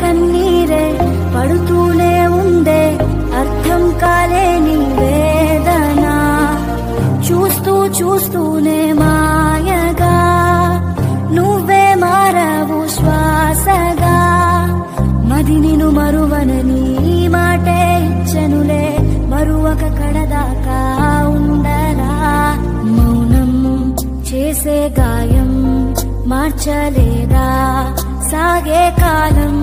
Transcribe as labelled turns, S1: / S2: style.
S1: కన్నీరే పడుతూనే ఉందే అర్థం కాలేని వేదన. చూస్తూ చూస్తూనే మాయగా నువ్వే మారవు శ్వాసగా. మది నిను మరువనని మాటే ఇచ్చనులే మరువక కడదాకా ఉండరా మౌనం చేసే గాయం మార్చలేదా? సాగే కాలం